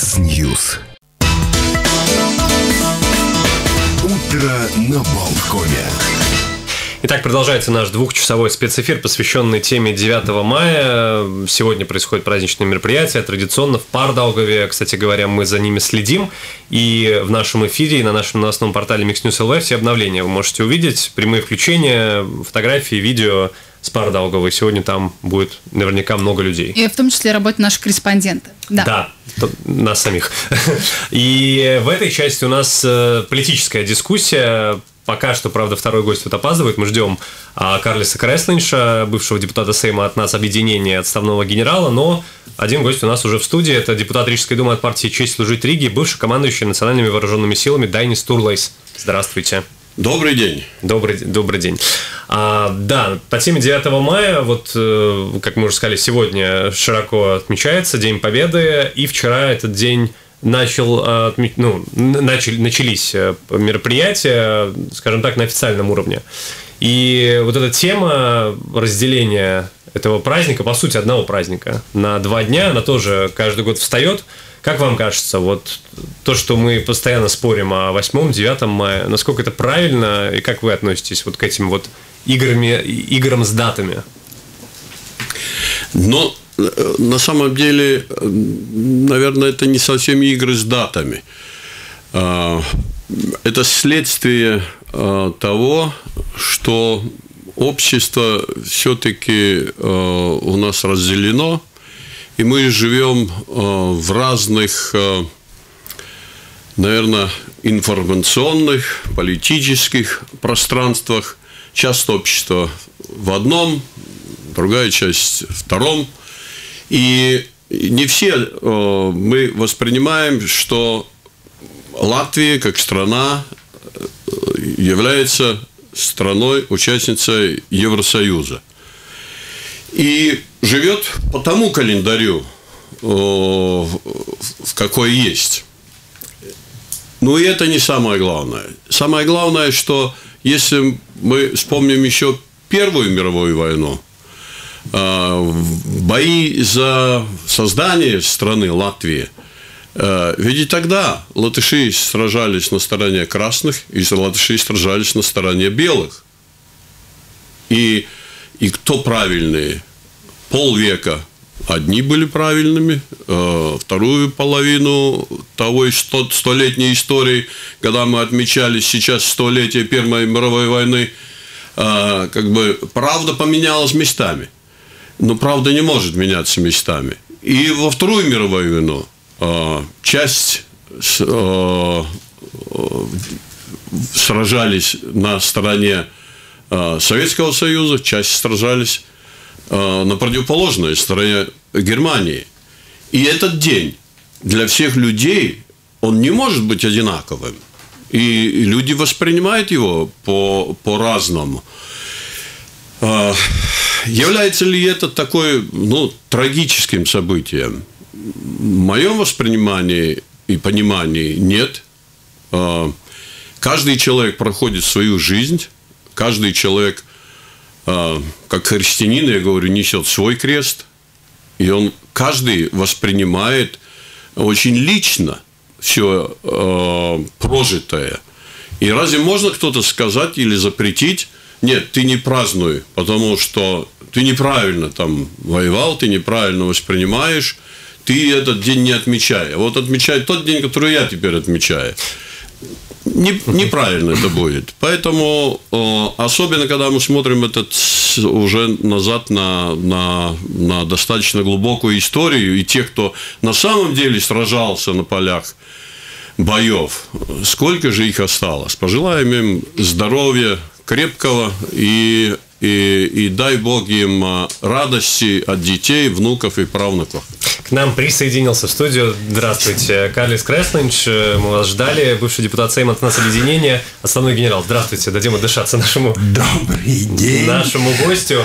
Mix News. Утро на Балткоме. Итак, продолжается наш двухчасовой спецэфир, посвященный теме 9 мая. Сегодня происходит праздничное мероприятие, традиционно в Пардаугове. Кстати говоря, мы за ними следим. И в нашем эфире, и на нашем новостном портале Mix News LV все обновления вы можете увидеть. Прямые включения, фотографии, видео с Пардауговой. Сегодня там будет наверняка много людей. И в том числе работают наши корреспонденты. Да. Да, нас самих. И в этой части у нас э, политическая дискуссия Пока что, правда, второй гость вот опаздывает. Мы ждем а, Карлиса Креслинша, бывшего депутата Сейма от нас объединения отставного генерала, но один гость у нас уже в студии. Это депутат Рижской думы от партии «Честь служить Риге», бывший командующий национальными вооруженными силами Дайнис Турлейс. Здравствуйте. Добрый день. Добрый, добрый день. А, да, по теме 9 мая, вот, э, как мы уже сказали, сегодня широко отмечается День Победы, и вчера этот день начал, э, ну, начали, начались э, мероприятия, скажем так, на официальном уровне. И вот эта тема разделения этого праздника, по сути, одного праздника на два дня, она тоже каждый год встает. Как вам кажется, вот то, что мы постоянно спорим о 8-9 мая, насколько это правильно, и как вы относитесь вот к этим вот играми, играм с датами? Ну, на самом деле, наверное, это не совсем игры с датами. А, это следствие а, того, что общество все-таки а, у нас разделено, и мы живем в разных, наверное, информационных, политических пространствах. Часто общество в одном, другая часть в втором – и не все э, мы воспринимаем, что Латвия как страна э, является страной, участницей Евросоюза. И живет по тому календарю, э, в какой есть. Но и это не самое главное. Самое главное, что если мы вспомним еще Первую мировую войну – Э, бои за создание страны Латвии. Э, ведь и тогда латыши сражались на стороне красных, и латыши сражались на стороне белых. И, и кто правильные? Полвека одни были правильными, э, вторую половину того столетней истории, когда мы отмечали сейчас столетие Первой мировой войны, как бы правда поменялась местами – но правда не может меняться местами. И во Вторую мировую войну э, часть э, сражались на стороне э, Советского Союза, часть сражались на противоположной стороне Германии. И этот день для всех людей, он не может быть одинаковым. И люди воспринимают его по, по-разному. А, является ли это такой, ну, трагическим событием? В моем воспринимании и понимании нет. А, каждый человек проходит свою жизнь, каждый человек, а, как христианин, я говорю, несет свой крест, и он каждый воспринимает очень лично все прожитое. И разве можно кто-то сказать или запретить нет, ты не празднуй, потому что ты неправильно там воевал, ты неправильно воспринимаешь, ты этот день не отмечай. А вот отмечай тот день, который я теперь отмечаю. Не, неправильно это будет. Поэтому, особенно когда мы смотрим этот уже назад на, на, на достаточно глубокую историю, и тех, кто на самом деле сражался на полях боев, сколько же их осталось? Пожелаем им здоровья, крепкого и, и, и дай Бог им а, радости от детей, внуков и правнуков. К нам присоединился в студию. Здравствуйте, Карлис Креслинч. Мы вас ждали. Бывший депутат Сейма от нас объединения, основной генерал. Здравствуйте. Дадим отдышаться нашему, Добрый день. нашему гостю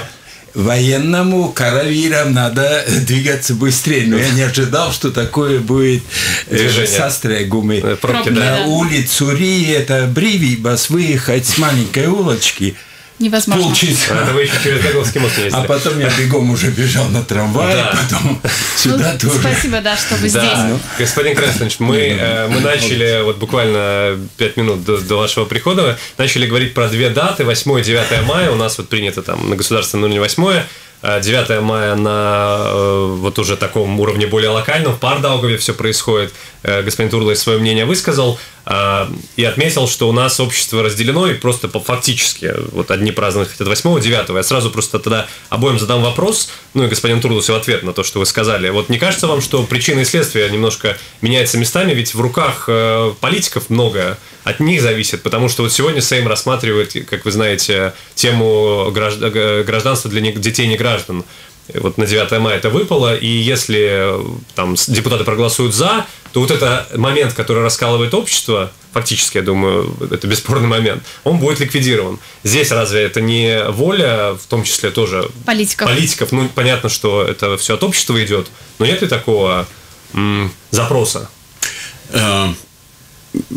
военному каравирам надо двигаться быстрее. Но я не ожидал, что такое будет э, Движение. с Астрегумы. Пробки, На да. улицу Ри, это Бривибас, выехать с маленькой улочки Невозможно. полчаса. Это вы еще через Гаговский мост не А потом я бегом уже бежал на трамвай, Да. потом Ну, сюда тоже. спасибо, да, что вы здесь. Да, господин Краснович, мы, э, мы начали вот буквально 5 минут до, до вашего прихода, начали говорить про две даты, 8 и 9 мая, у нас вот принято там на государственном уровне 8 а 9 мая на э, вот уже таком уровне более локальном, в Пардаугове все происходит. Э, Господин Турлай свое мнение высказал э, и отметил, что у нас общество разделено и просто фактически вот одни празднуют хотят 8 9 Я сразу просто тогда обоим задам вопрос, ну и господин Турлус в ответ на то, что вы сказали. Вот не кажется вам, что причины и следствия немножко меняются местами, ведь в руках э, политиков многое от них зависит, потому что вот сегодня Сейм рассматривает, как вы знаете, тему гражд- э, гражданства для детей не граждан. Вот на 9 мая это выпало, и если э, там депутаты проголосуют за, то вот это момент, который раскалывает общество, фактически, я думаю, это бесспорный момент, он будет ликвидирован. Здесь разве это не воля, в том числе тоже Политиков. политиков? Ну, понятно, что это все от общества идет, но нет ли такого м, запроса?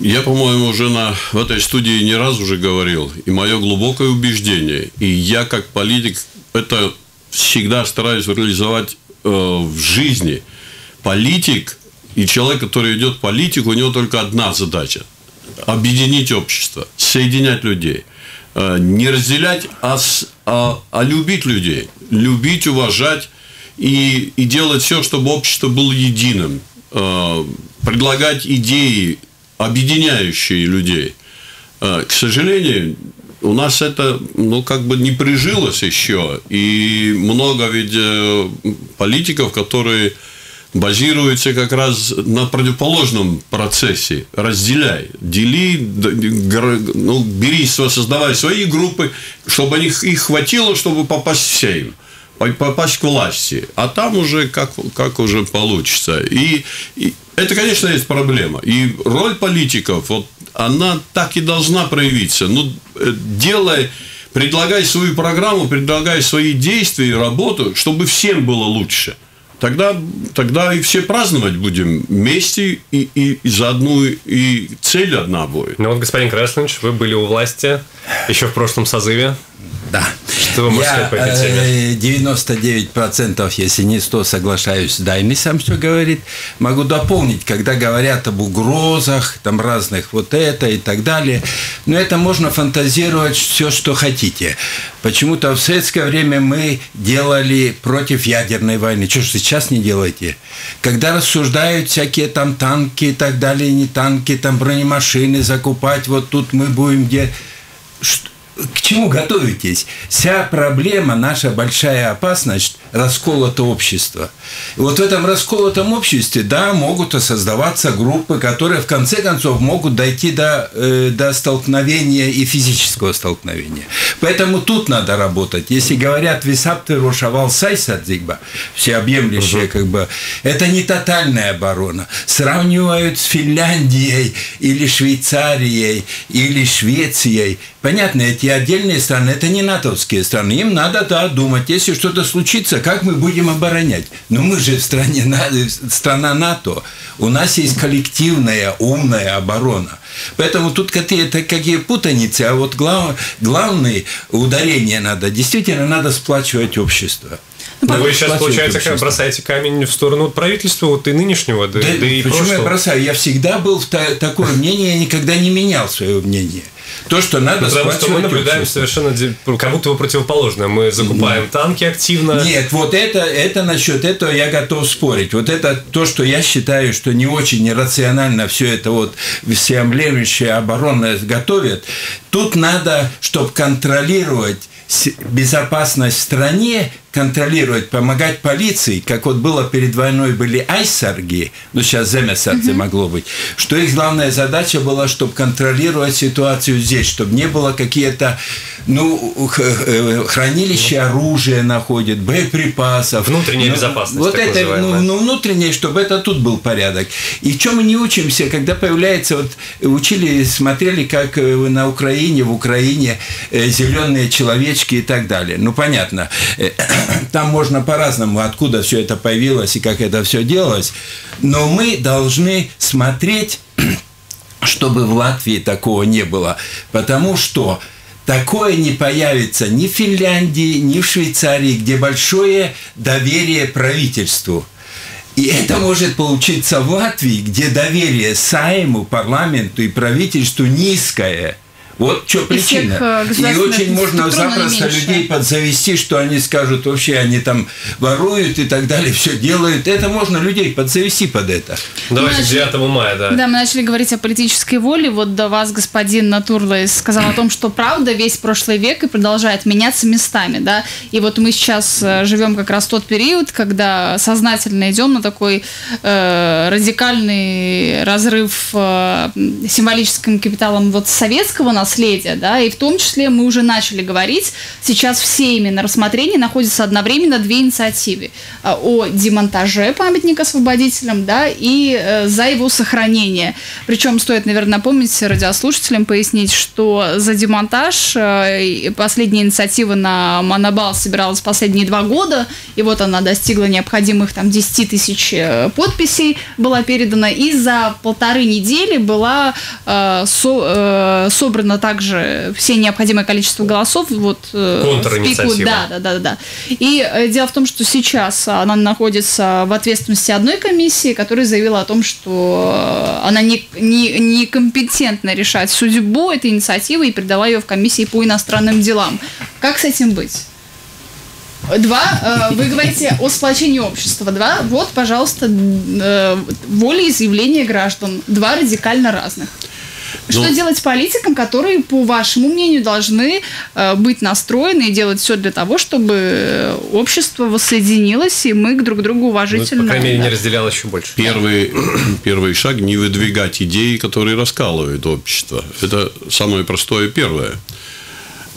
Я, по-моему, уже на, в этой студии не раз уже говорил, и мое глубокое убеждение, и я как политик это всегда стараюсь реализовать э, в жизни. Политик и человек, который идет в политику, у него только одна задача – объединить общество, соединять людей. Э, Не разделять, а, а, а любить людей. Любить, уважать и, и делать все, чтобы общество было единым. Э, Предлагать идеи, объединяющие людей. Э, К сожалению, у нас это, ну, как бы не прижилось еще. И много ведь э, политиков, которые базируются как раз на противоположном процессе. Разделяй, дели, ну, бери, создавай свои группы, чтобы они, их хватило, чтобы попасть в Сейм по- попасть к власти, а там уже как, как уже получится. И, и это, конечно, есть проблема. И роль политиков, вот она так и должна проявиться. Ну, э, делай, предлагай свою программу, предлагай свои действия и работу, чтобы всем было лучше. Тогда, тогда и все праздновать будем вместе, и, и, и заодно и цель одна будет. Ну вот, господин Краснович, вы были у власти еще в прошлом созыве. Да. Что вы можете Я сказать по этой теме? э, 99%, если не 100, соглашаюсь с Дайнисом, что говорит. Могу дополнить, когда говорят об угрозах, там разных вот это и так далее. Но это можно фантазировать все, что хотите. Почему-то в советское время мы делали против ядерной войны. Что ж сейчас не делаете? Когда рассуждают всякие там танки и так далее, не танки, там бронемашины закупать, вот тут мы будем где... Что- к чему готовитесь? Вся проблема, наша большая опасность – расколото общество. И вот в этом расколотом обществе, да, могут создаваться группы, которые в конце концов могут дойти до, э, до столкновения и физического столкновения. Поэтому тут надо работать. Если говорят «висапты рошавал сайсадзигба», всеобъемлющее как бы, это не тотальная оборона. Сравнивают с Финляндией или Швейцарией или Швецией. Понятно, эти отдельные страны, это не натовские страны. Им надо, да, думать, если что-то случится, как мы будем оборонять. Но мы же в стране, На- страна НАТО. У нас есть коллективная, умная оборона. Поэтому тут какие-то какие путаницы, а вот глав, главное ударение надо, действительно надо сплачивать общество. Но Надо вы сейчас, получается, как бросаете камень в сторону правительства, вот и нынешнего, да, Да, да и почему я прошлого. бросаю? Я всегда был в та- такое мнение, я никогда не менял свое мнение. То, что надо Ну, Потому что мы наблюдаем общество. совершенно как будто бы противоположное. Мы закупаем танки активно. Нет, вот это, это насчет этого я готов спорить. Вот это то, что я считаю, что не очень нерационально все это вот всеобъемлющее оборонное готовят. Тут надо, чтобы контролировать безопасность в стране, контролировать, помогать полиции, как вот было перед войной были айсарги, ну сейчас земесарцы могло быть, что их главная задача была, чтобы контролировать ситуацию здесь, чтобы не было какие-то, ну, э, хранилища оружия находят, боеприпасов. Внутренняя Ну, безопасность, Вот это, ну, называемая. ну, внутреннее, чтобы это тут был порядок. И чем мы не учимся, когда появляется, вот учили, смотрели, как э, на Украине, в Украине зеленые человечки и так далее. Ну, понятно, э, там можно по-разному, откуда все это появилось и как это все делалось. Но мы должны смотреть, чтобы в Латвии такого не было. Потому что Такое не появится ни в Финляндии, ни в Швейцарии, где большое доверие правительству. И это может получиться в Латвии, где доверие Сайму, парламенту и правительству низкое – вот что причина. Э, и очень можно запросто людей подзавести, что они скажут, вообще они там воруют и так далее, все делают. Это можно людей подзавести под это. Давайте начали, 9 мая, да. Да, мы начали говорить о политической воле. Вот до вас господин Натурлес сказал о том, что правда весь прошлый век и продолжает меняться местами, да. И вот мы сейчас э, живем как раз тот период, когда сознательно идем на такой э, радикальный разрыв э, символическим капиталом вот советского нас наследия, да, и в том числе мы уже начали говорить, сейчас все именно рассмотрении находятся одновременно две инициативы а, о демонтаже памятника освободителям, да, и э, за его сохранение. Причем стоит, наверное, напомнить радиослушателям, пояснить, что за демонтаж э, последняя инициатива на Монобал собиралась последние два года, и вот она достигла необходимых там 10 тысяч э, подписей, была передана, и за полторы недели была э, со, э, собрана также все необходимое количество голосов вот э, Контр-инициатива. Да, да, да, да. И э, дело в том, что сейчас она находится в ответственности одной комиссии, которая заявила о том, что э, она не, не, не компетентна решать судьбу этой инициативы и передала ее в комиссии по иностранным делам. Как с этим быть? Два, вы говорите о сплочении общества. Два, вот, пожалуйста, волеизъявления граждан. Два радикально разных. Что ну, делать политикам, которые, по вашему мнению, должны э, быть настроены и делать все для того, чтобы общество воссоединилось, и мы друг другу уважительно... Ну, по крайней мере, не разделяло еще больше. Первый, первый шаг – не выдвигать идеи, которые раскалывают общество. Это самое простое первое.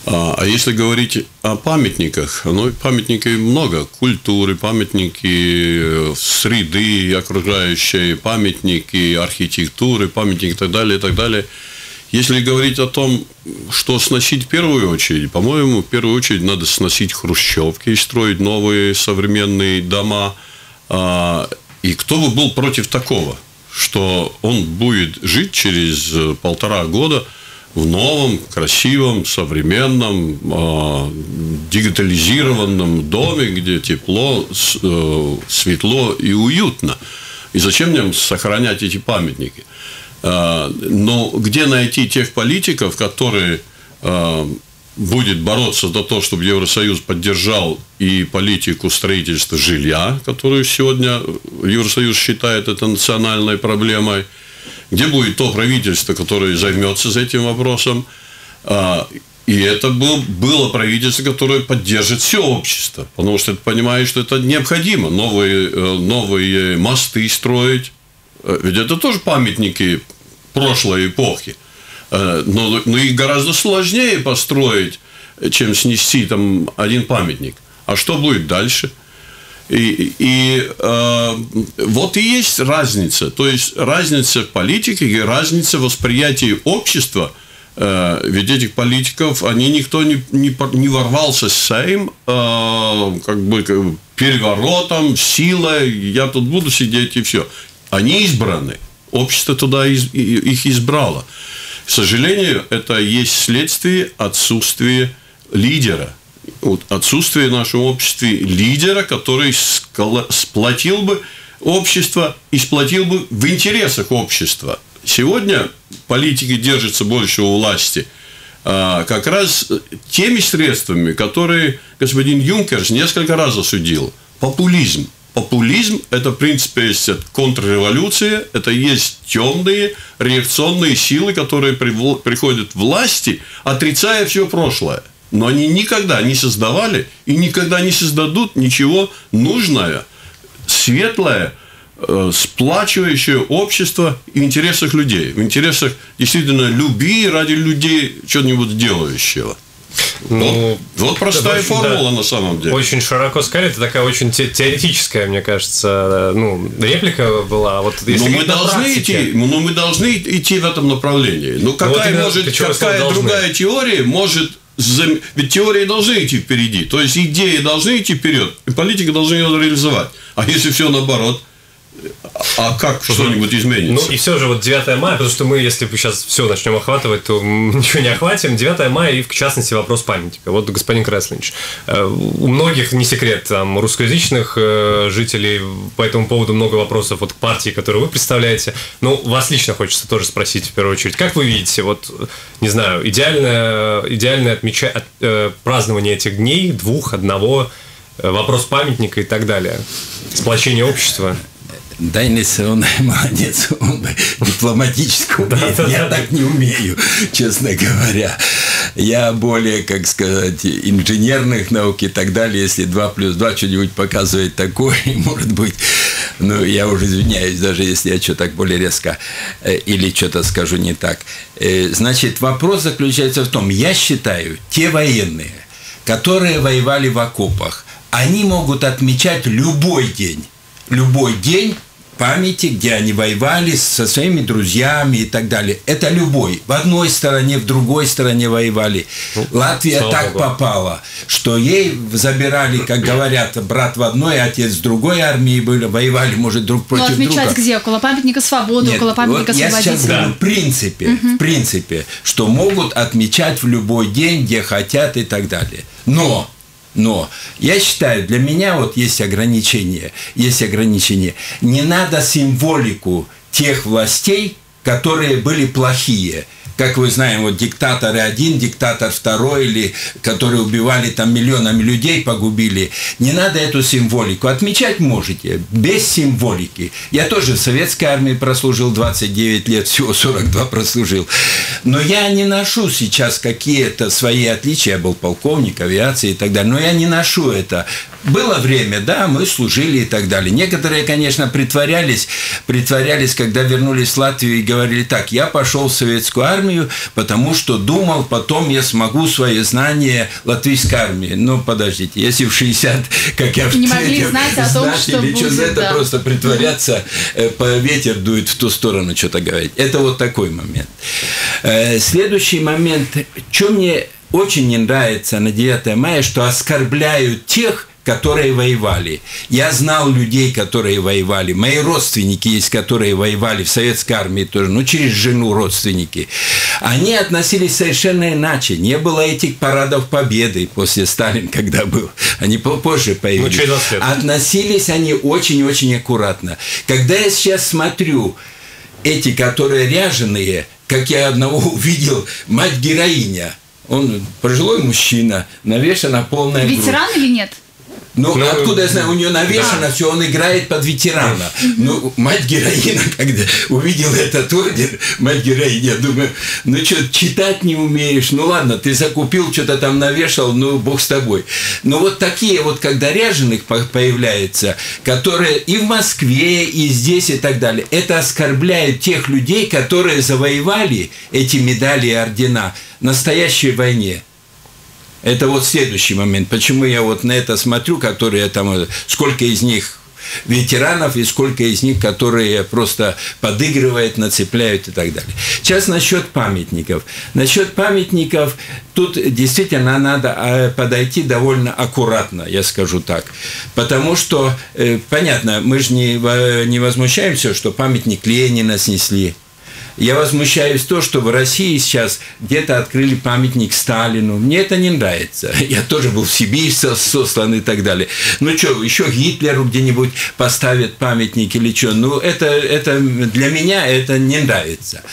А, а если говорить о памятниках, ну, памятников много. Культуры, памятники э, среды окружающей, памятники архитектуры, памятники и так далее, и так далее. Если говорить о том, что сносить в первую очередь, по-моему, в первую очередь надо сносить хрущевки и строить новые современные дома. А, и кто бы был против такого, что он будет жить через э, полтора года – в новом, красивом, современном, э, дигитализированном доме, где тепло, э, светло и уютно. И зачем нам сохранять эти памятники? Э, но где найти тех политиков, которые э, будет бороться за то, чтобы Евросоюз поддержал и политику строительства жилья, которую сегодня Евросоюз считает это национальной проблемой – где будет то правительство, которое займется за этим вопросом. А, и это был, было правительство, которое поддержит все общество, потому что это понимает, что это необходимо. Новые, э, новые мосты строить. Э, ведь это тоже памятники прошлой эпохи. Э, но, но их гораздо сложнее построить, чем снести там один памятник. А что будет дальше? И, и э, вот и есть разница. То есть разница в политике и разница в восприятии общества. Э, ведь этих политиков, они никто не, не, не ворвался с Сейм, э, как бы переворотом, силой, я тут буду сидеть и все. Они избраны. Общество туда из, их избрало. К сожалению, это есть следствие отсутствия лидера – вот, отсутствие в нашем обществе лидера, который сплотил бы общество и сплотил бы в интересах общества. Сегодня политики держатся больше у власти а, как раз теми средствами, которые господин Юнкерс несколько раз осудил. Популизм. Популизм – это, в принципе, есть контрреволюция, это есть темные реакционные силы, которые приходят к власти, отрицая все прошлое но они никогда не создавали и никогда не создадут ничего нужное, светлое, э, сплачивающее общество в интересах людей, в интересах действительно любви ради людей что-нибудь делающего. Ну, вот, вот простая очень, формула да, на самом деле. Очень широко сказали, это такая очень те теоретическая, мне кажется, ну, реплика была. Вот, но мы должны практике... идти, но мы должны идти в этом направлении. Ну, какая, ну, вот может, какая другая теория может ведь теории должны идти впереди. То есть идеи должны идти вперед, и политика должна ее реализовать. А если все наоборот, А как что-нибудь изменится? Ну и все же вот 9 мая, потому что мы, если сейчас все начнем охватывать, то ничего не охватим. 9 мая и в частности вопрос памятника. Вот господин Креслинч, э, у многих не секрет, там, русскоязычных э, жителей по этому поводу много вопросов вот к партии, которую вы представляете. Ну, вас лично хочется тоже спросить в первую очередь. Как вы видите, вот, не знаю, идеальное, идеальное отмеча... Э, празднование этих дней, двух, одного, вопрос памятника и так далее, сплочение общества? Дайнис, он молодец, он дипломатически умеет. Я так не умею, честно говоря. Я более, как сказать, инженерных наук и так далее. Если 2 плюс 2 что-нибудь показывает такое, может быть, ну, я уже извиняюсь, даже если я что-то так более резко э, или что-то скажу не так. Э, значит, вопрос заключается в том, я считаю, те военные, которые воевали в окопах, они могут отмечать любой день любой день памяти, где они воевали со своими друзьями и так далее. Это любой. В одной стороне, в другой стороне воевали. Ну, Латвия так Богу. попала, что ей забирали, как говорят, брат в одной, отец в другой армии были, воевали, может, друг против ну, отмечать друга. где? Около памятника свободы, Нет, около памятника вот Я сейчас говорю, в принципе, угу. в принципе, что могут отмечать в любой день, где хотят и так далее. Но но я считаю, для меня вот есть ограничения, есть ограничения. Не надо символику тех властей, которые были плохие – как вы знаем, вот диктаторы один, диктатор второй, или которые убивали там миллионами людей, погубили. Не надо эту символику. Отмечать можете, без символики. Я тоже в советской армии прослужил 29 лет, всего 42 прослужил. Но я не ношу сейчас какие-то свои отличия. Я был полковник авиации и так далее. Но я не ношу это. Было время, да, мы служили и так далее. Некоторые, конечно, притворялись, притворялись, когда вернулись в Латвию и говорили так, я пошел в советскую армию, армию, потому что думал, потом я смогу свои знания латвийской армии. Ну, подождите, если в 60, как я в Не могли знать о том, что или будет, что это да. просто притворяться, э, по ветер дует в ту сторону, что-то говорить. Это вот такой момент. Э, следующий момент, что мне очень не нравится на 9 мая, что оскорбляют тех, которые воевали. Я знал людей, которые воевали. Мои родственники есть, которые воевали в советской армии тоже, ну, через жену родственники. Они относились совершенно иначе. Не было этих парадов победы после Сталина, когда был. Они позже появились. Ну, относились они очень-очень аккуратно. Когда я сейчас смотрю эти, которые ряженые, как я одного увидел, мать-героиня, он пожилой мужчина, навешана полная Ветеран грудь. или нет? Ну, ну, откуда я знаю, у нее навешено да. все, он играет под ветерана. Ну, мать героина, когда увидела этот орден, мать героиня, я думаю, ну что, читать не умеешь, ну ладно, ты закупил, что-то там навешал, ну, бог с тобой. Но вот такие вот, когда ряженых появляется, которые и в Москве, и здесь, и так далее, это оскорбляет тех людей, которые завоевали эти медали и ордена в настоящей войне. Это вот следующий момент. Почему я вот на это смотрю, которые там, сколько из них ветеранов и сколько из них, которые просто подыгрывают, нацепляют и так далее. Сейчас насчет памятников. Насчет памятников тут действительно надо а, подойти довольно аккуратно, я скажу так. Потому что, э, понятно, мы же не, не возмущаемся, что памятник Ленина снесли, я возмущаюсь то, что в России сейчас где-то открыли памятник Сталину. Мне это не нравится. Я тоже был в Сибирь сослан и так далее. Ну что, еще Гитлеру где-нибудь поставят памятник или что? Ну, это, это для меня это не нравится.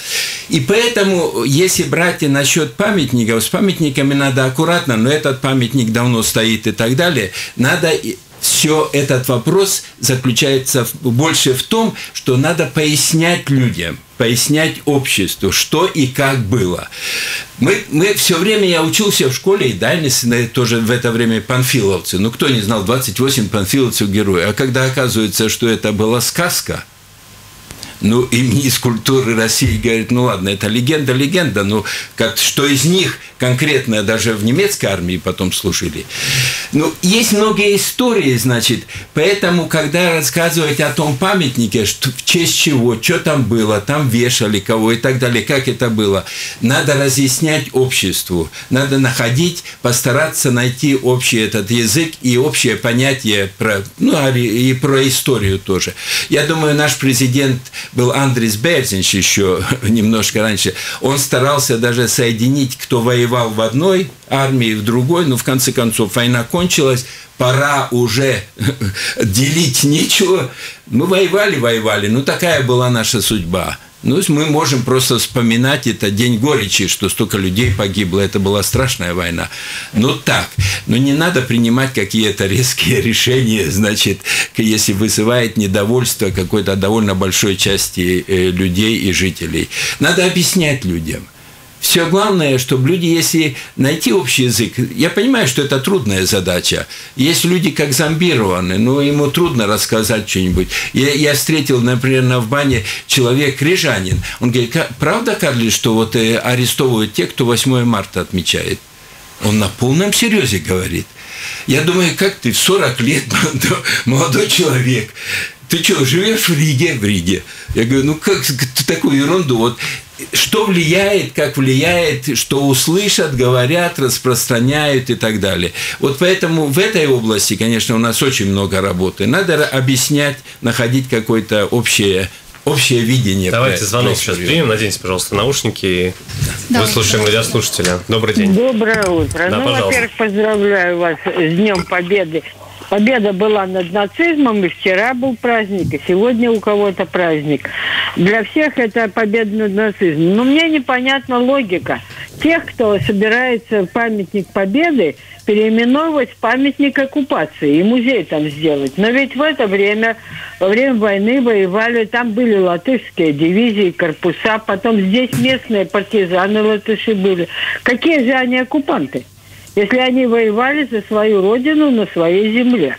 И поэтому, если брать и насчет памятников, с памятниками надо аккуратно, но этот памятник давно стоит и так далее, надо все этот вопрос заключается больше в том, что надо пояснять людям, пояснять обществу, что и как было. Мы, мы все время, я учился в школе, и Дайнис тоже в это время панфиловцы. Ну, кто не знал, 28 панфиловцев героя. А когда оказывается, что это была сказка – ну, и министр культуры России говорит, ну ладно, это легенда, легенда, но как, что из них конкретно даже в немецкой армии потом служили. Ну, есть многие истории, значит, поэтому, когда рассказывать о том памятнике, что, в честь чего, что там было, там вешали кого и так далее, как это было, надо разъяснять обществу, надо находить, постараться найти общий этот язык и общее понятие про, ну, и про историю тоже. Я думаю, наш президент был Андрис Берзинч еще немножко раньше, он старался даже соединить, кто воевал в одной армии, в другой, но в конце концов война кончилась, пора уже делить нечего. Мы воевали, воевали, но такая была наша судьба. Ну, мы можем просто вспоминать это день горечи, что столько людей погибло. Это была страшная война. Но так. Но не надо принимать какие-то резкие решения, значит, если вызывает недовольство какой-то довольно большой части э, людей и жителей. Надо объяснять людям – все главное, чтобы люди, если найти общий язык, я понимаю, что это трудная задача. Есть люди как зомбированы, но ему трудно рассказать что-нибудь. Я, я встретил, например, на в бане человек рижанин. Он говорит, правда, Карли, что вот э, арестовывают те, кто 8 марта отмечает? Он на полном серьезе говорит. Я думаю, как ты в 40 лет, молодой человек, ты что, живешь в Риге? В Риге. Я говорю, ну как такую ерунду? Вот что влияет, как влияет, что услышат, говорят, распространяют и так далее. Вот поэтому в этой области, конечно, у нас очень много работы. Надо объяснять, находить какое-то общее общее видение. Давайте звонок сейчас примем. Наденьте, пожалуйста, наушники и да. выслушаем радиослушателя. Добрый день. Доброе утро. Да, ну, во-первых, поздравляю вас с Днем Победы Победа была над нацизмом, и вчера был праздник, и сегодня у кого-то праздник. Для всех это победа над нацизмом. Но мне непонятна логика тех, кто собирается памятник Победы переименовывать в памятник оккупации и музей там сделать. Но ведь в это время, во время войны воевали, там были латышские дивизии, корпуса, потом здесь местные партизаны латыши были. Какие же они оккупанты? Если они воевали за свою родину на своей земле.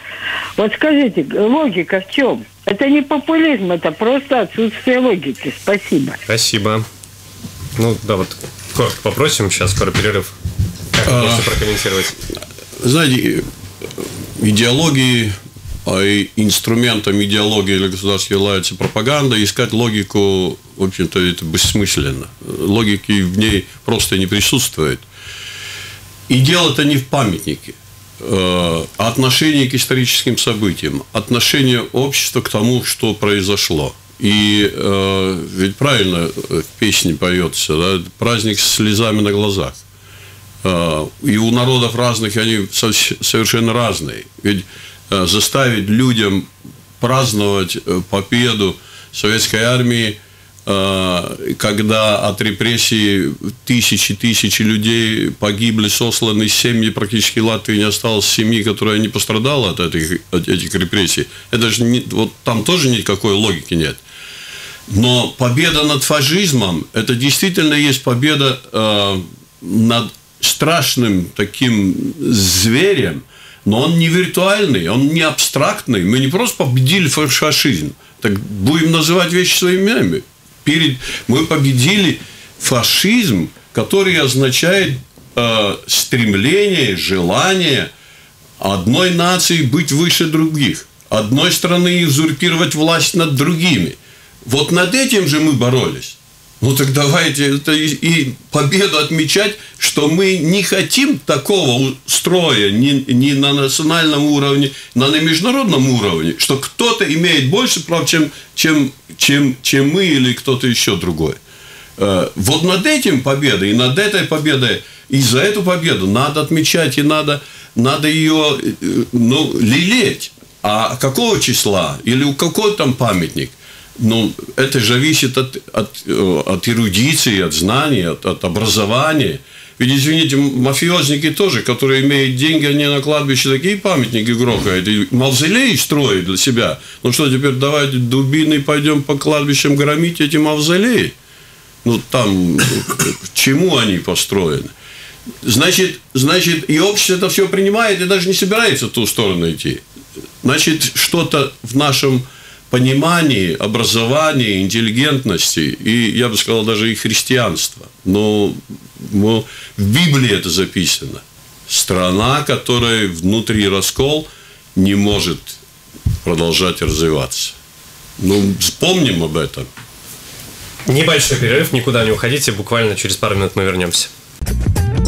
Вот скажите, логика в чем? Это не популизм, это просто отсутствие логики. Спасибо. Спасибо. Ну, да, вот попросим сейчас скоро перерыв. Как можете прокомментировать? Знаете, идеологии а инструментом идеологии для государства является пропаганда, искать логику, в общем-то, это бессмысленно. Логики в ней просто не присутствует. И дело-то не в памятнике, а отношение к историческим событиям, отношение общества к тому, что произошло. И э, ведь правильно в песне поется, да, праздник с слезами на глазах. Э, и у народов разных они совершенно разные. Ведь э, заставить людям праздновать э, победу советской армии – Э, когда от репрессий тысячи тысячи людей погибли, сосланы семьи, практически Латвии не осталось семьи, которая не пострадала от этих, от этих репрессий. Это же не, вот там тоже никакой логики нет. Но победа над фашизмом, это действительно есть победа э, над страшным таким зверем, но он не виртуальный, он не абстрактный. Мы не просто победили фашизм, так будем называть вещи своими именами перед, мы победили фашизм, который означает э, стремление, желание одной нации быть выше других, одной страны узурпировать власть над другими. Вот над этим же мы боролись. Ну так давайте это и, и победу отмечать, что мы не хотим такого строя ни, ни на национальном уровне, ни на международном уровне, что кто-то имеет больше прав, чем, чем, чем, чем мы или кто-то еще другой. Э, вот над этим победой и над этой победой, и за эту победу надо отмечать, и надо, надо ее э, ну, лелеять. А какого числа? Или у какой там памятник? Ну, это зависит от, от, э, от эрудиции, от знаний, от, от образования. Ведь, извините, мафиозники тоже, которые имеют деньги, они на кладбище такие памятники грохают, и мавзолей строят для себя. Ну что, теперь давайте дубины пойдем по кладбищам громить эти мавзолеи? Ну, там, чему они построены? Значит, значит, и общество это все принимает и даже не собирается в ту сторону идти. Значит, что-то в нашем понимании, образовании, интеллигентности и, я бы сказал, даже и христианства. Но ну, в Библии это записано. Страна, которая внутри раскол, не может продолжать развиваться. Ну, вспомним об этом. Небольшой перерыв, никуда не уходите, буквально через пару минут мы вернемся.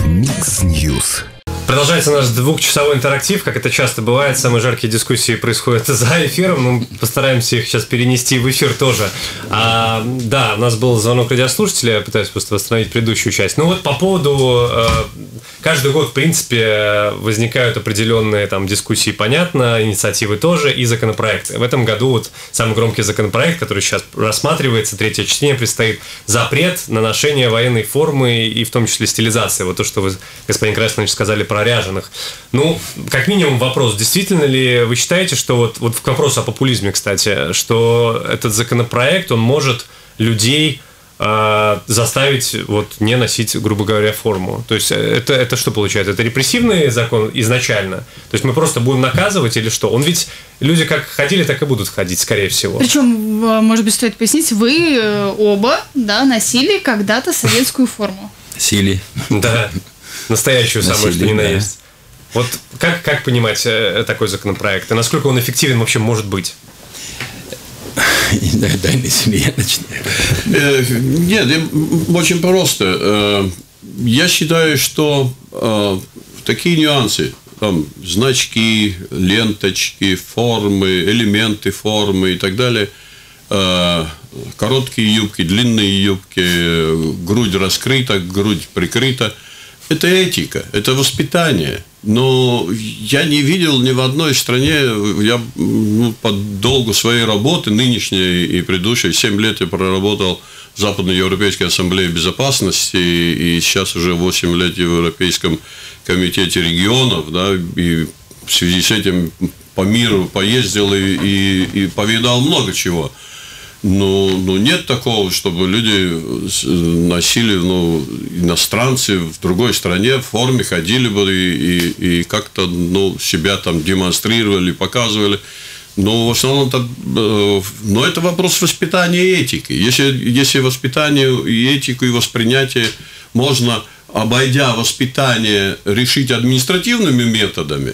Mix News. Продолжается наш двухчасовой интерактив. Как это часто бывает, самые жаркие дискуссии происходят за эфиром. Мы постараемся их сейчас перенести в эфир тоже. А, да, у нас был звонок радиослушателя. Я пытаюсь просто восстановить предыдущую часть. Ну вот по поводу... Э, каждый год, в принципе, возникают определенные там дискуссии, понятно, инициативы тоже и законопроекты. В этом году вот самый громкий законопроект, который сейчас рассматривается, третье чтение предстоит, запрет на ношение военной формы и в том числе стилизация. Вот то, что вы, господин Краснович, сказали про ряженых. Ну, как минимум вопрос, действительно ли вы считаете, что вот, вот к вопросу о популизме, кстати, что этот законопроект, он может людей э, заставить вот не носить, грубо говоря, форму. То есть это, это что получается? Это репрессивный закон изначально? То есть мы просто будем наказывать или что? Он ведь люди как ходили, так и будут ходить, скорее всего. Причем, может быть, стоит пояснить, вы э, оба да, носили когда-то советскую форму. Сили. Да. Настоящую самую, что ни на да. есть. Вот как, как понимать э, такой законопроект? И насколько он эффективен вообще может быть? Дай, дай на себе я начну. Э, Нет, э, очень просто. Э, Я считаю, что э, такие нюансы, там, значки, ленточки, формы, элементы формы и так далее, э, короткие юбки, длинные юбки, э, грудь раскрыта, грудь прикрыта, это этика, это воспитание. Но я не видел ни в одной стране, я ну, по долгу своей работы, нынешней и предыдущей, 7 лет я проработал в Западноевропейской ассамблее безопасности, и сейчас уже 8 лет в Европейском комитете регионов, да, и в связи с этим по миру поездил и, и, и повидал много чего. Но, но нет такого, чтобы люди с- носили, ну, иностранцы в другой стране в форме ходили бы и, и, и как-то, ну, себя там демонстрировали, показывали. Но в основном это, э, но это вопрос воспитания и этики. Если, если воспитание и этику, и воспринятие можно, обойдя воспитание, решить административными методами,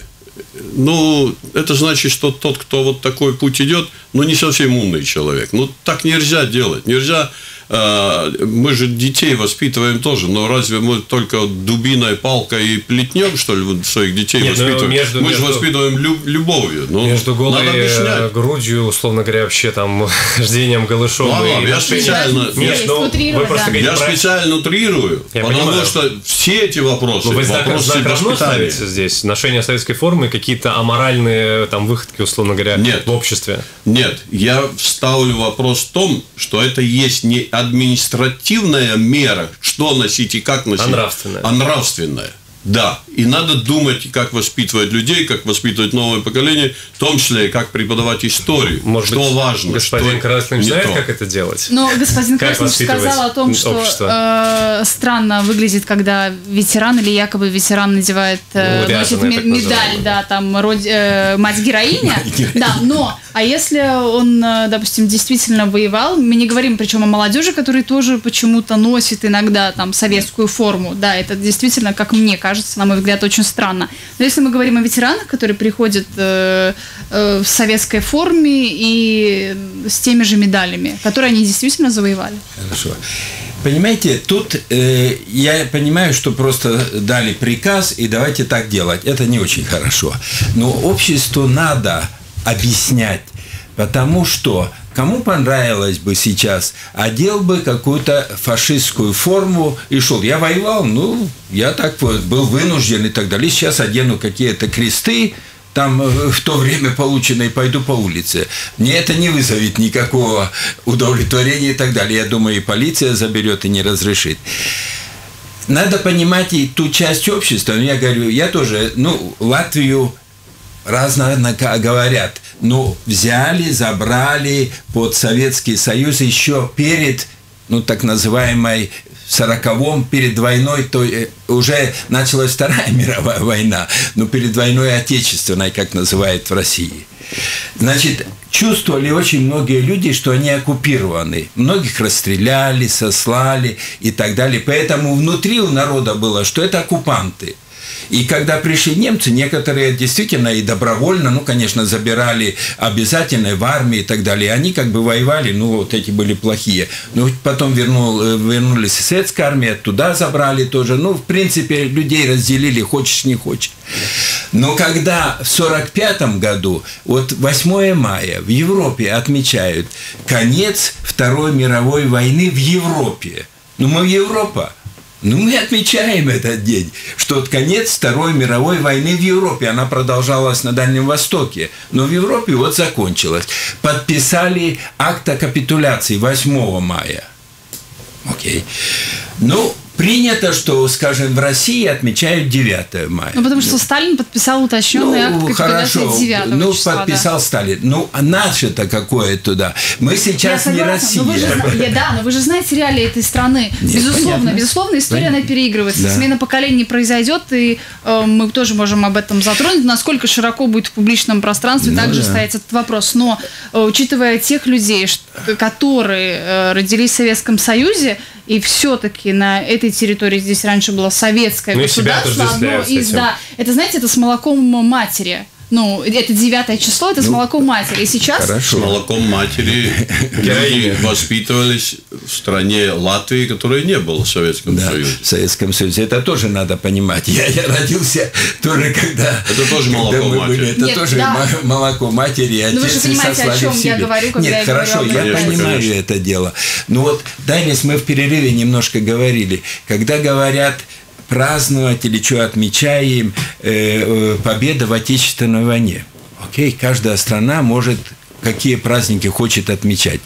ну, это значит, что тот, кто вот такой путь идет, ну, не совсем умный человек. Ну, так нельзя делать. Нельзя... э, мы же детей воспитываем тоже, но разве мы только дубиной, палкой и плетнем, что ли, своих детей Нет, ну, воспитываем? между- мы между- же воспитываем лю- любовью. Ну, Между голой надо э, объяснять. грудью, условно говоря, вообще там хождением голышом. И я специально- Нет, Есть, ну, вы просто да. Я про- специально утрирую, Я потому понимаю. что все эти вопросы, Ну, вы знак, вопросы знак ставите здесь? Ношение советской формы и какие-то аморальные там выходки, условно говоря, Нет. в обществе? Нет, я ставлю вопрос в том, что это есть не административная мера, что носить и как носить, А нравственная. а нравственная. Да, и надо думать, как воспитывать людей, как воспитывать новое поколение, в том числе и как преподавать историю. Может что быть, важно, господин что Красный не знает, то. как это делать? Но господин Как Красный сказал о том, что э, странно выглядит, когда ветеран или якобы ветеран надевает, э, Ну, носит медаль, да, там роди- э, мать героиня, да, но а если он, э, допустим, действительно воевал, мы не говорим причем о молодежи, которые тоже почему-то носит иногда там советскую форму, да, это действительно, как мне кажется, на мой взгляд, очень странно. Но если мы говорим о ветеранах, которые приходят э, э, в советской форме и с теми же медалями, которые они действительно завоевали. Хорошо. Понимаете, тут э, я понимаю, что просто дали приказ и давайте так делать. Это не очень хорошо. Но обществу надо объяснять, потому что кому понравилось бы сейчас, одел бы какую-то фашистскую форму и шел. Я воевал, ну, я так вот был вынужден и так далее. Сейчас одену какие-то кресты, там э, в то время полученные, пойду по улице. Мне это не вызовет никакого удовлетворения и так далее. Я думаю, и полиция заберет и не разрешит. Надо понимать и ту часть общества. Я говорю, я тоже, ну, Латвию разно говорят. Ну, взяли, забрали под Советский Союз еще перед, ну, так называемой сороковом перед войной, то э, уже началась Вторая мировая война, но перед войной Отечественной, как называют в России. Значит, чувствовали очень многие люди, что они оккупированы. Многих расстреляли, сослали и так далее. Поэтому внутри у народа было, что это оккупанты – и когда пришли немцы, некоторые действительно и добровольно, ну, конечно, забирали обязательно в армии и так далее. Они как бы воевали, ну, вот эти были плохие. Но потом вернул, э, вернулись в советская армия, туда забрали тоже. Ну, в принципе, людей разделили, хочешь, не хочешь. Но когда в 1945 году, вот 8 мая в Европе отмечают конец Второй мировой войны в Европе. Ну, мы Европа. Ну, мы отмечаем этот день, что конец Второй мировой войны в Европе. Она продолжалась на Дальнем Востоке, но в Европе вот закончилась. Подписали акт о капитуляции 8 мая. Окей. Ну, Принято, что, скажем, в России отмечают 9 мая. Ну, потому что Сталин подписал уточненный ну, акт хорошо. 9 Ну, числа, подписал да. Сталин. Ну, а наше-то какое туда? Мы сейчас Я не Россия. Но вы же, я- да, но вы же знаете реалии этой страны. Нет, безусловно, понятно. безусловно, история, Понятно. она переигрывается. Да. Смена поколений произойдет, и э, мы тоже можем об этом затронуть, насколько широко будет в публичном пространстве Ну также да. стоять этот вопрос. Но, э, учитывая тех людей, которые э, родились в Советском Союзе, и все-таки на этой территории здесь раньше было советское Ну государство, одно из, да, это, знаете, это с молоком матери. Ну, это девятое число, это с молоком матери. И сейчас С Хорошо. молоком матери люди воспитывались в стране Латвии, которой не было в Советском Да, Союзе. в Советском Союзе. Это тоже надо понимать. Я, я родился тоже когда... Это тоже молоко когда мы матери. были. Это Нет, тоже да. мо- молоко матери. и Ну, вы же понимаете, о чем я говорю, когда Нет, я хорошо, говорю я понимаю Конечно. это дело. Ну вот, Дайнис, мы в перерыве немножко говорили. Когда говорят праздновать или что отмечаем э, э, победа в Отечественной войне. Окей, каждая страна может какие праздники хочет отмечать.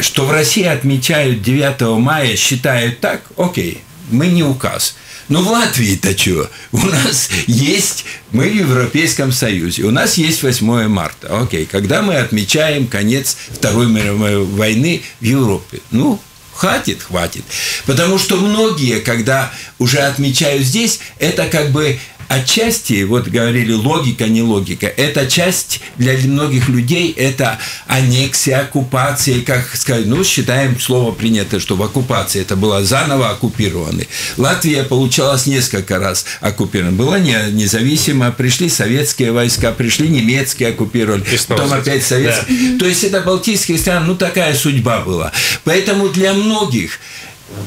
Что в России отмечают 9 мая, считают так, окей, мы не указ. Но в Латвии-то что? У нас есть, мы в Европейском Союзе, у нас есть 8 марта, окей, когда мы отмечаем конец Второй мировой войны в Европе. Ну, хватит, хватит. Потому что многие, когда уже отмечают здесь, это как бы отчасти, вот говорили, логика, не логика, это часть для многих людей, это аннексия, оккупация, и как сказать, ну, считаем, слово принято, что в оккупации это было заново оккупированы. Латвия получалась несколько раз оккупирована. Была не, независима, пришли советские войска, пришли немецкие оккупировали, И снова потом опять советские. То есть это Балтийские страны, ну, такая судьба была. Поэтому для многих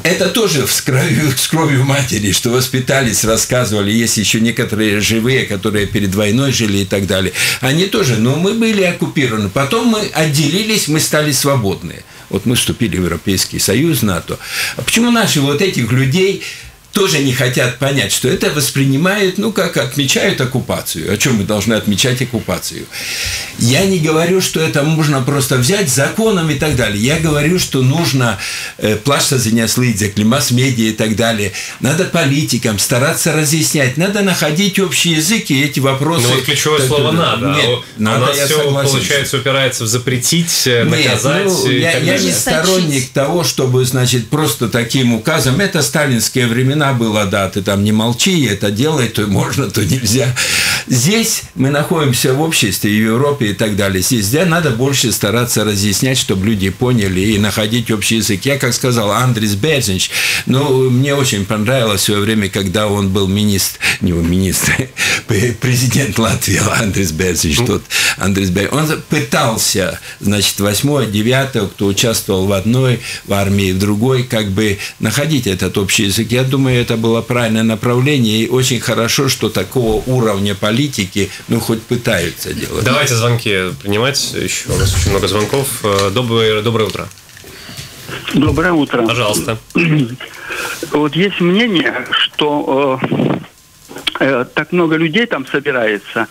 это тоже с кровью, с кровью матери, что воспитались, рассказывали. Есть еще некоторые живые, которые перед войной жили и так далее. Они тоже, но мы были оккупированы. Потом мы отделились, мы стали свободны. Вот мы вступили в Европейский Союз, НАТО. А почему наши вот этих людей тоже не хотят понять, что это воспринимают, ну, как отмечают оккупацию. О чем мы должны отмечать оккупацию? Я не говорю, что это можно просто взять законом и так далее. Я говорю, что нужно э, плашься занеслыть, масс-медиа и так далее. Надо политикам стараться разъяснять. Надо находить общий язык и эти вопросы. Ну вот ключевое Так, слово надо. Нет, а надо, у нас я все, согласен. получается, упирается в запретить, э, Нет, наказать ну, и я, так я далее. не сторонник того, чтобы, значит, просто таким указом. Это сталинские времена было, да, ты там не молчи, это делай, то можно, то нельзя. Здесь мы находимся в обществе, и в Европе и так далее. Здесь надо больше стараться разъяснять, чтобы люди поняли и находить общий язык. Я, как сказал, Андрис Берзинч, ну, мне очень понравилось в время, когда он был министр, не министр, президент Латвии, Андрис Берзинч, тот Андрис Берзинч, он пытался, значит, 8 9 кто участвовал в одной в армии, в другой, как бы находить этот общий язык. Я думаю, это было правильное направление, и очень хорошо, что такого уровня политики, ну, хоть пытаются делать. Давайте звонки принимать. Еще у нас очень много звонков. Э, Доброе, доброе утро. Доброе утро. Пожалуйста. Вот есть мнение, что э, э, так много людей там собирается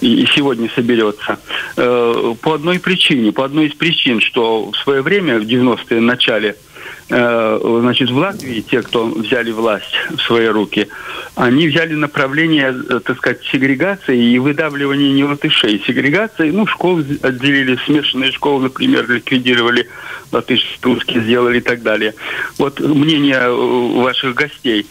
и и сегодня соберется э, по одной причине, по одной из причин, что в свое время, в 90-е, в начале, значит, в Латвии те, кто взяли власть в свои руки, они взяли направление, э, так сказать, сегрегации и выдавливания не латышей. Сегрегации, ну, школы отделили, смешанные школы, например, ликвидировали, латышские, русские сделали и так далее. Вот мнение ваших гостей.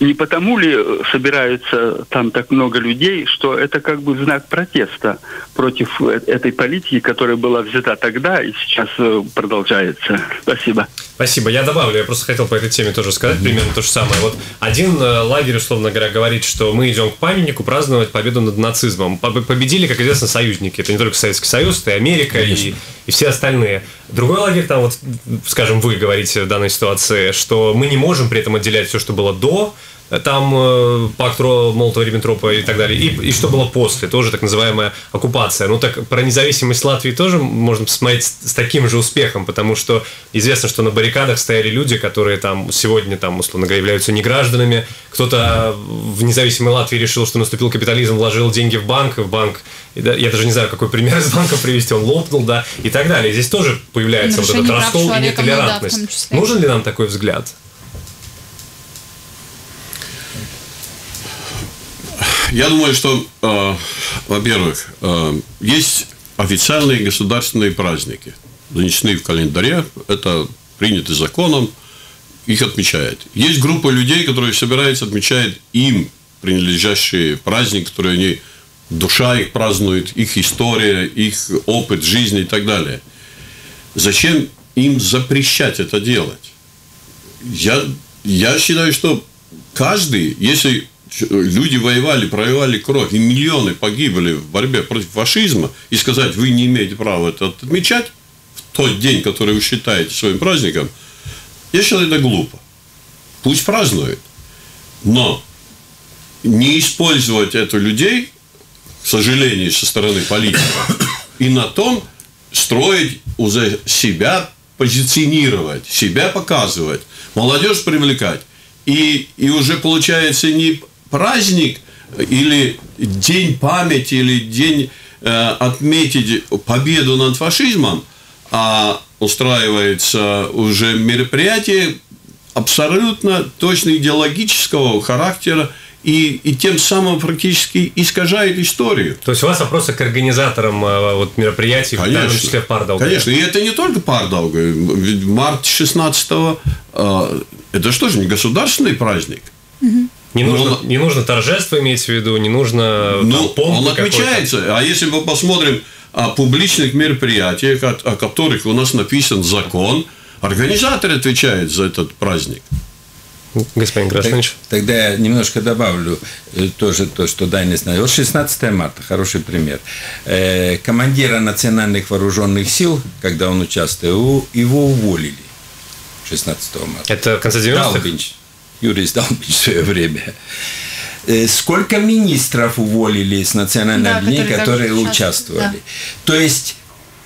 Не потому ли собираются там так много людей, что это как бы знак протеста против э, этой политики, которая была взята тогда и сейчас продолжается? Спасибо. Спасибо. Я добавлю, я просто хотел по этой теме тоже сказать примерно то же самое. Вот один лагерь, условно условно говоря, говорит, что мы идем к памятнику праздновать победу над нацизмом. Победили, как известно, союзники. Это не только Советский Союз, это и Америка, и, и все остальные. Другой лагерь, там вот, скажем, вы говорите в данной ситуации, что мы не можем при этом отделять все, что было до там э, пакт Молотова-Риббентропа и так далее, и, и что было после, тоже так называемая оккупация. Ну так про независимость Латвии тоже можно посмотреть с, с таким же успехом, потому что известно, что на баррикадах стояли люди, которые там сегодня, там, условно говоря, являются негражданами. Кто-то в независимой Латвии решил, что наступил капитализм, вложил деньги в банк, в банк, я даже не знаю, какой пример из банка привести, он лопнул, да, и так далее. Здесь тоже появляется вот этот раскол и нетолерантность. Ну, да, Нужен ли нам такой взгляд? Я думаю, что, э, во-первых, э, есть официальные государственные праздники, занесены в календаре, это принято законом, их отмечают. Есть группа людей, которые собираются, отмечают им принадлежащие праздники, которые они, душа их празднует, их история, их опыт жизни и так далее. Зачем им запрещать это делать? Я, я считаю, что каждый, если люди воевали, проливали кровь, и миллионы погибли в борьбе против фашизма, и сказать, вы не имеете права это отмечать в тот день, который вы считаете своим праздником, я считаю, это глупо. Пусть празднуют. Но не использовать это людей, к сожалению, со стороны политиков, и на том строить уже себя, позиционировать, себя показывать, молодежь привлекать. И, и уже получается не праздник или день памяти, или день э, отметить победу над фашизмом, а устраивается уже мероприятие абсолютно точно идеологического характера, и, и тем самым практически искажает историю. То есть у вас вопросы к организаторам э, вот, мероприятий, конечно, в данном числе Пардауга? Конечно, и это не только Пардауга. Март 16 э, это что же, не государственный праздник? Не ну, нужно, он, не нужно торжество иметь в виду, не нужно ну, Он отмечается. А если мы посмотрим о публичных мероприятиях, о, о которых у нас написан закон, организатор отвечает за этот праздник. Господин Грашевич. Тогда я немножко добавлю э, тоже то, что Дайнис знает. Вот 16 марта, хороший пример. Э, командира национальных вооруженных сил, когда он участвовал, его уволили 16 марта. Это в конце 90-х? Юрий Сдалбич в свое время. Э, сколько министров уволили с национальной да, дней, которые, которые участвовали. Да. То есть,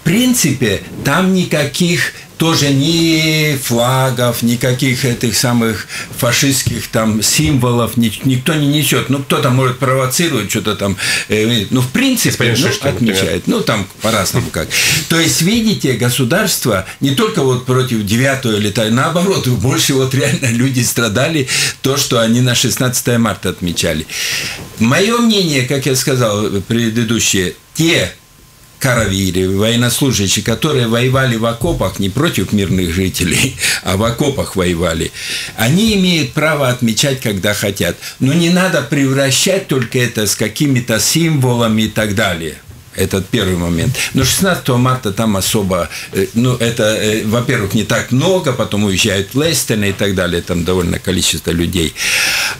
в принципе, там никаких тоже ни флагов, никаких этих самых фашистских там символов ни, никто не несет. Ну, кто-то может провоцировать что-то там. Э, ну, в принципе, ну, отмечает. Ну, там по-разному как. То есть, видите, государство не только вот против 9 или так, наоборот, больше вот реально люди страдали то, что они на 16 марта отмечали. Мое мнение, как я сказал предыдущие, те каравири, военнослужащие, которые воевали в окопах не против мирных жителей, а в окопах воевали, они имеют право отмечать, когда хотят. Но не надо превращать только это с какими-то символами и так далее. Этот первый момент. Но 16 марта там особо, э, ну, это, э, во-первых, не так много, потом уезжают в Лестен и так далее, там довольно количество людей.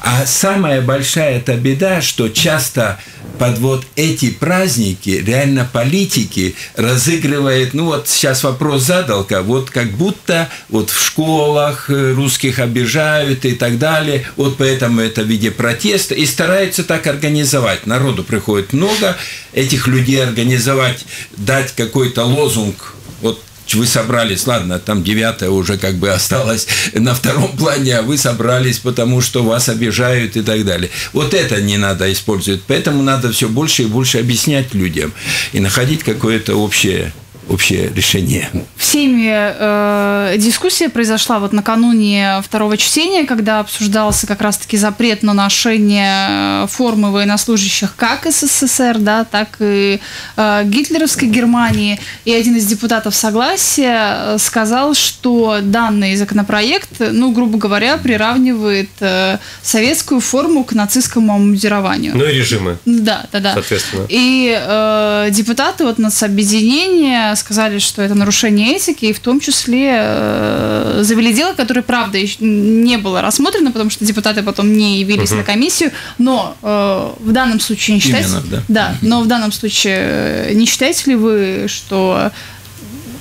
А самая большая это беда, что часто под вот эти праздники реально политики разыгрывает, ну вот сейчас вопрос задал-ка, вот как будто вот в школах э, русских обижают и так далее, вот поэтому это в виде протеста. И стараются так организовать. Народу приходит много, этих людей организовать, дать какой-то лозунг, вот вы собрались, ладно, там девятое уже как бы осталось на втором плане, а вы собрались, потому что вас обижают и так далее. Вот это не надо использовать. Поэтому надо все больше и больше объяснять людям и находить какое-то общее общее решение. В Сейме э, дискуссия произошла вот накануне второго чтения, когда обсуждался как раз-таки запрет на ношение формы военнослужащих как СССР, да, так и э, гитлеровской Германии. И один из депутатов согласия сказал, что данный законопроект, ну, грубо говоря, приравнивает э, советскую форму к нацистскому обмундированию. Ну и режимы. Да, да, да. Соответственно. И э, депутаты вот нацобъединения сказали, что это нарушение этики, и в том числе э, завели дело, которое, правда, еще не было рассмотрено, потому что депутаты потом не явились Мгм. на комиссию, но э, в данном случае не считаете... Именно, да. Да, но в данном случае э, не считаете ли вы, что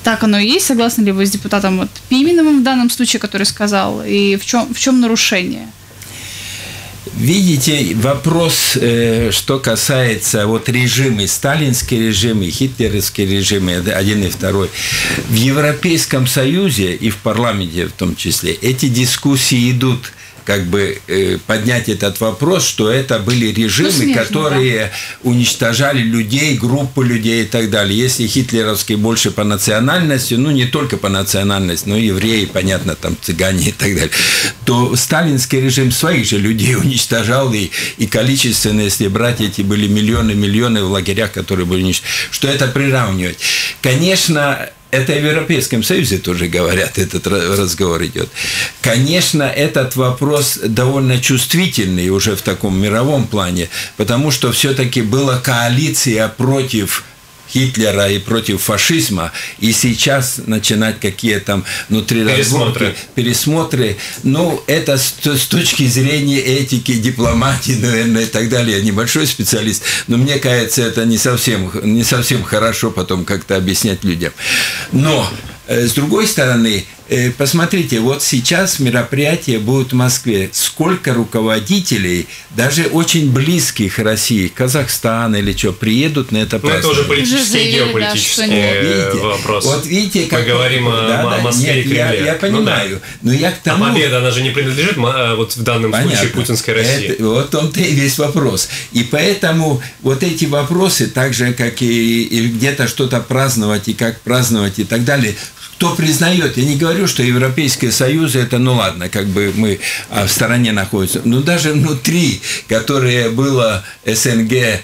так оно и есть? Согласны ли вы с депутатом вот, Пименовым в данном случае, который сказал? И в чем, в чем нарушение? Видите, вопрос, э, что касается вот режимы, сталинский режим и гитлеровский режим, это один и второй. В Европейском Союзе и в парламенте в том числе эти дискуссии идут как бы э, поднять этот вопрос, что это были режимы, Ну, смежно, которые уничтожали людей, группы людей и так далее. Если гитлеровский больше по национальности, ну не только по национальности, но и евреи, понятно, там цыгане и так далее, то сталинский режим своих же людей уничтожал, и, и количественно, если брать, эти были миллионы, миллионы в лагерях, которые были уничтожены. Что это приравнивать? Конечно, это и в Европейском Союзе тоже говорят, этот ра- разговор идет. Конечно, этот вопрос довольно чувствительный уже в таком мировом плане, потому что все-таки была коалиция против Гитлера и против фашизма, и сейчас начинать какие там внутриразборки, Пересмотры. пересмотры, ну, это с, с точки зрения этики, дипломатии, наверное, и так далее. Я небольшой специалист, но мне кажется, это не совсем, не совсем хорошо потом как-то объяснять людям. Но, э, с другой стороны, посмотрите, вот сейчас мероприятия будут в Москве. Сколько руководителей, даже очень близких России, Казахстан или что, приедут на это Ну, это уже Уже заявили, да, геополитический что нет. э, Видите? вопрос. Вот видите, как Мы говорим о, Да, о да, Москве нет, и я, Кремле. я Ну понимаю, но я к да. А тому... победа, она же не принадлежит м- вот в данном случае Понятно. путинской России. Это- вот он-то и весь вопрос. И поэтому вот эти вопросы, так же, как и, и где-то что-то праздновать, и как праздновать, и так далее, кто признает, я не говорю, что Европейский Союз это, ну ладно, как бы мы а, в стороне находимся, но даже внутри, которое было СНГ,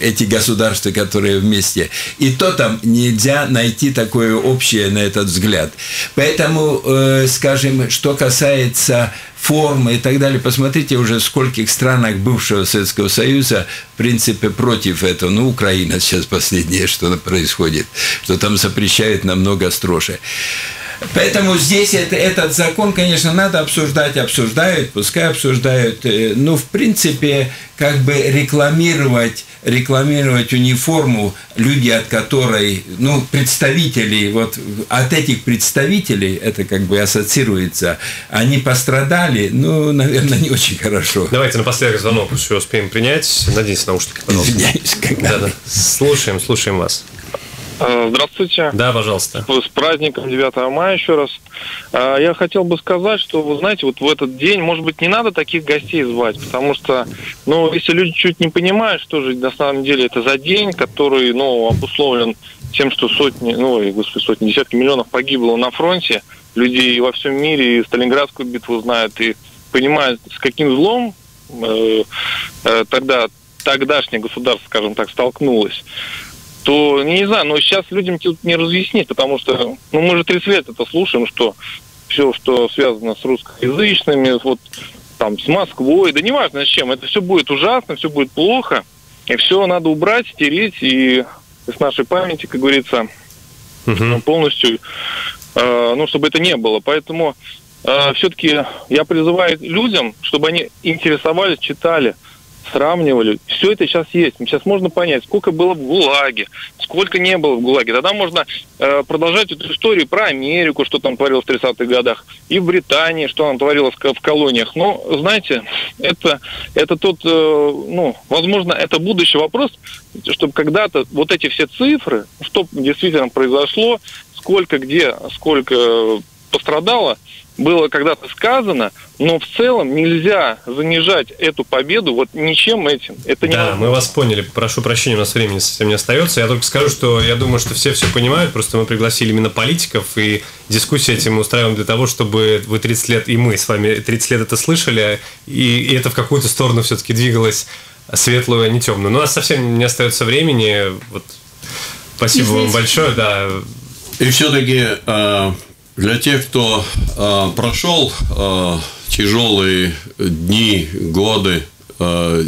эти государства, которые вместе. И то там нельзя найти такое общее на этот взгляд. Поэтому, э, скажем, что касается формы и так далее, посмотрите уже в скольких странах бывшего Советского Союза, в принципе, против этого. Ну, Украина сейчас последнее, что происходит, что там запрещают намного строже. Поэтому здесь это, этот закон, конечно, надо обсуждать, обсуждают, пускай обсуждают. Э, Но, в принципе, как бы рекламировать, рекламировать униформу, люди от которой, ну, представители, вот от этих представителей, это как бы ассоциируется, они пострадали, ну, наверное, не очень хорошо. Давайте напоследок звонок еще успеем принять. Наденьте наушники, пожалуйста. Извиняюсь, когда... Да, да. Слушаем, слушаем вас. Э, Здравствуйте. Да, пожалуйста. С праздником 9 мая еще раз. Э, Я хотел бы сказать, что, вы знаете, вот в этот день, может быть, не надо таких гостей звать, потому что, ну, если люди чуть не понимают, что же на самом деле это за день, который, ну, обусловлен тем, что сотни, ну, господи, сотни, десятки миллионов погибло на фронте, людей во всем мире и Сталинградскую битву знают, и понимают, с каким злом э, э, тогда тогдашнее государство, скажем так, столкнулось то, не знаю, но сейчас людям тут не разъяснить, потому что, ну, мы же 30 лет это слушаем, что все, что связано с русскоязычными, вот там с Москвой, да неважно с чем, это все будет ужасно, все будет плохо, и все надо убрать, стереть, и с нашей памяти, как говорится, Мгм. полностью, э, ну, чтобы это не было. Поэтому все-таки я призываю людям, чтобы они интересовались, читали, сравнивали. Все это сейчас есть. Сейчас можно понять, сколько было в ГУЛАГе, сколько не было в ГУЛАГе. Тогда можно э, продолжать эту историю про Америку, что там творилось в 30-х годах, и в Британии, что там творилось в колониях. Но, знаете, это, это тот, э, ну, возможно, это будущий вопрос, чтобы когда-то вот эти все цифры, что действительно произошло, сколько где, сколько пострадало, было когда-то сказано, но в целом нельзя занижать эту победу вот ничем этим. Это не да, мы вас поняли. Прошу прощения, у нас времени совсем не остается. Я только скажу, что я думаю, что все все понимают, просто мы пригласили именно политиков, и дискуссии этим мы устраиваем для того, чтобы вы 30 лет, и мы с вами 30 лет это слышали, и, и это в какую-то сторону все-таки двигалось светлую, а не темную. Но у нас совсем не остается времени. Вот. Спасибо Извините. вам большое, да. И все-таки э, для тех, кто э, прошел э, тяжелые дни, годы э,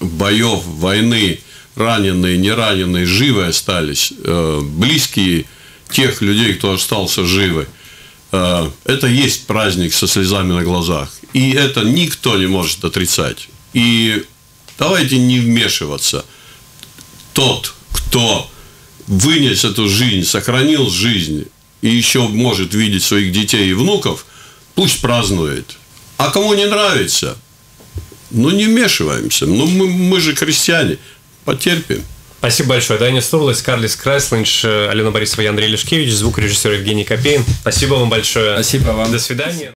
боев, войны, раненые, не раненые, живы остались, э, близкие тех людей, кто остался живы, э, это есть праздник со слезами на глазах. И это никто не может отрицать. И давайте не вмешиваться. Тот, кто вынес эту жизнь, сохранил жизнь и еще может видеть своих детей и внуков, пусть празднует. А кому не нравится, ну не вмешиваемся. Ну мы, мы же крестьяне, потерпим. Спасибо большое. Даня Стурлас, Карлис Крайслинч, Алена Борисова и Андрей Лешкевич, звукорежиссер Евгений Копейн. Спасибо вам большое. Спасибо вам. До свидания.